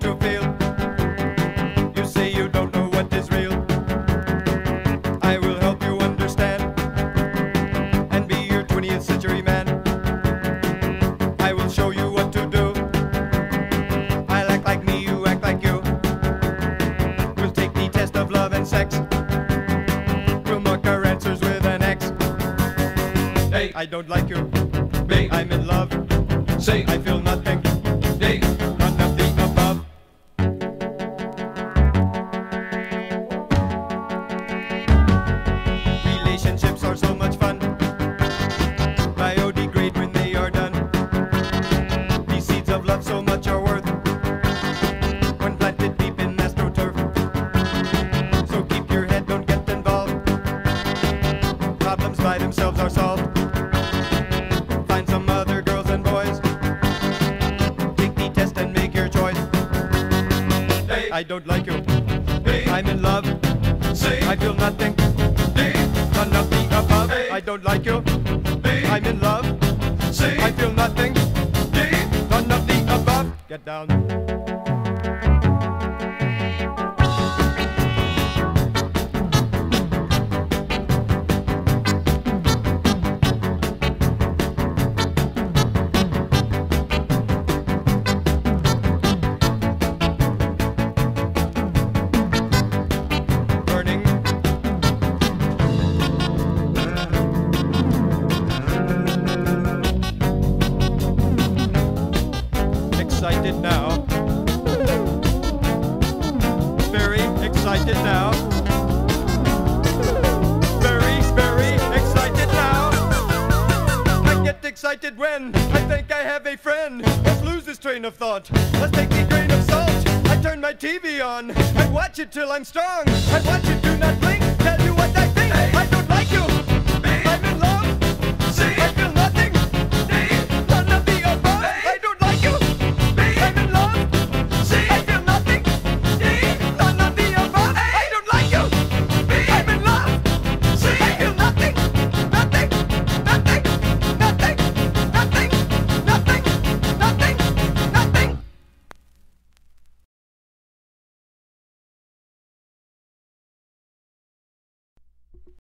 to feel. You say you don't know what is real. I will help you understand and be your 20th century man. I will show you what to do. I'll act like me, you act like you. We'll take the test of love and sex. We'll mark our answers with an X. A, I don't like you. B, I'm in love. C, I feel nothing. So much are worth when planted deep in astroturf. So keep your head, don't get involved. Problems by themselves are solved. Find some other girls and boys. Take the test and make your choice. A, I don't like you. B, I'm in love. C, I feel nothing. D, None of the above. Hey. I don't like you. B, I'm in love. C, I feel nothing. Get down. Excited now. Very excited now. Very, very excited now. I get excited when I think I have a friend. Let's lose this train of thought. Let's take a grain of salt. I turn my TV on. I watch it till I'm strong. I watch it, do not blink.